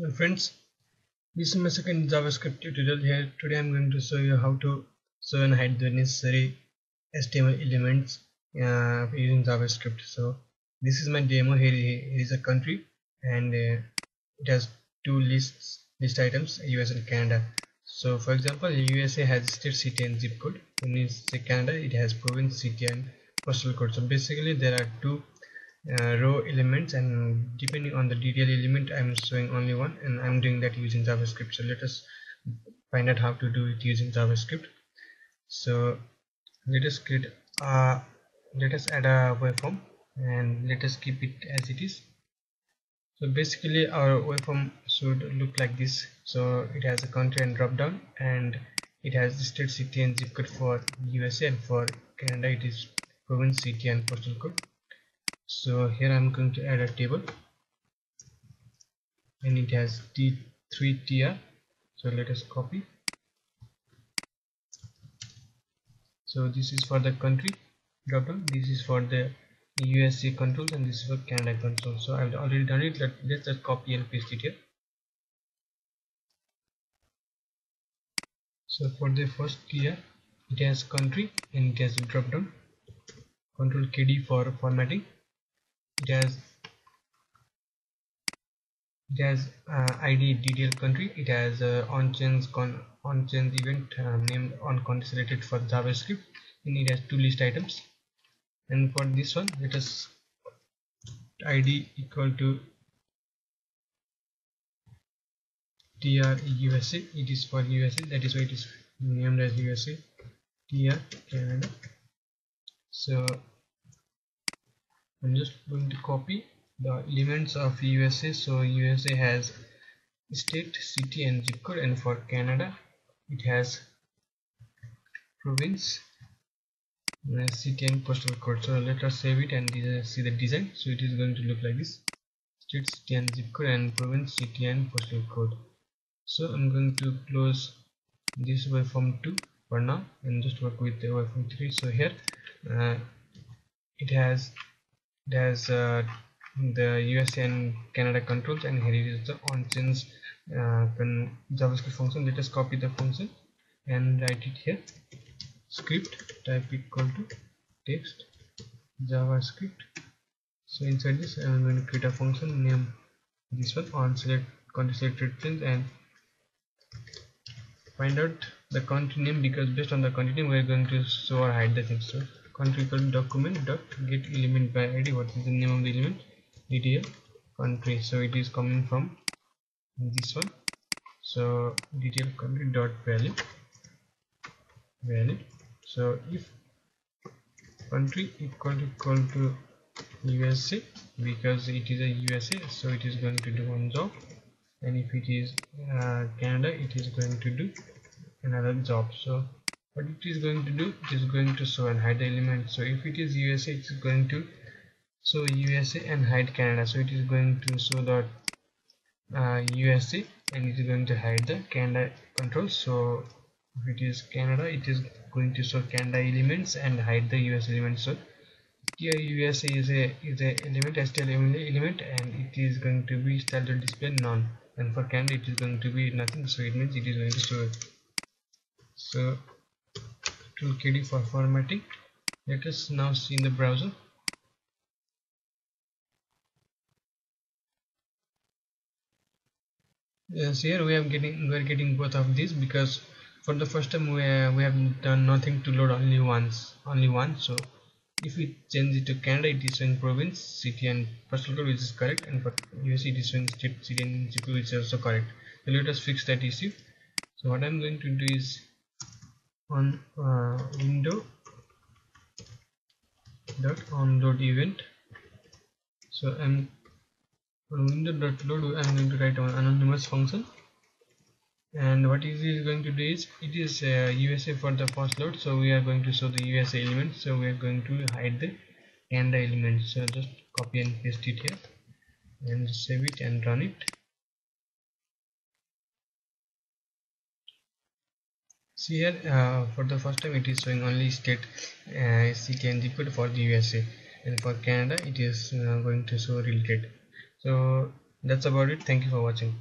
Hello friends, this is my second JavaScript tutorial here. Today I'm going to show you how to show and hide the necessary HTML elements uh, using JavaScript. So this is my demo. Here, here is a country and uh, it has two lists list items US and Canada. So for example, USA has state, city and zip code. Say Canada, it has province, city and postal code. So basically there are two uh, row elements and depending on the detail element I'm showing only one and I'm doing that using JavaScript. So let us find out how to do it using JavaScript. So let us create let us add a webform and let us keep it as it is. So basically our webform should look like this. So it has a country and drop down and it has the state city and zip code for USA and for Canada. It is province city and postal code so here I'm going to add a table. And it has t3 tier. So let us copy. So this is for the country. Down. This is for the USA controls and this is for Canada controls. So I've already done it. Let, let's just copy and paste it here. So for the first tier it has country and it has drop down. Control KD for formatting has it has uh, id detail country. It has uh, on change con on change event uh, named on selected for javascript. And it has two list items. And for this one let us id equal to tr usa it is for usa that is why it is named as usa tr canada so I'm just going to copy the elements of USA so USA has state city and zip code. And for Canada it has province city and postal code. So let us save it and see the design. So it is going to look like this. State city and zip code and province city and postal code. So I'm going to close this webform 2 for now and just work with the webform 3 so here uh, it has there's uh, the US and Canada controls and here it is the onChange uh, JavaScript function let us copy the function and write it here. Script type equal to text JavaScript. So inside this I'm going to create a function name this one on select country selected change and find out the country name because based on the country name we're going to show or hide the things so country document dot get element by id what is the name of the element? Detail. Country. So it is coming from this one. So detail country dot value. Value so if country equal to equal to USA because it is a USA so it is going to do one job. And if it is uh, Canada it is going to do another job. So what it is going to do it is going to show and hide the element so if it is USA it's going to show USA and hide Canada so it is going to show that uh, USA and it is going to hide the Canada control so if it is Canada it is going to show Canada elements and hide the US elements so here USA is a is a element STL element and it is going to be style display none and for Canada it is going to be nothing so it means it is going to show so for formatting. Let us now see in the browser. Yes here we are getting we are getting both of these because for the first time we, uh, we have done nothing to load only once only one. So if we change it to Canada it is showing province city and postal code which is correct and for US it is showing state city and zip which is also correct. So let us fix that issue. So what I'm going to do is on uh, window dot on load event. So i'm on window dot load i'm going to write an anonymous function. And what it is going to do is it is uh, usa for the first load so we are going to show the usa element so we are going to hide the the element. So just copy and paste it here and save it and run it see here uh, for the first time it is showing only state uh, and zip for the USA and for Canada it is uh, going to show related so that's about it. Thank you for watching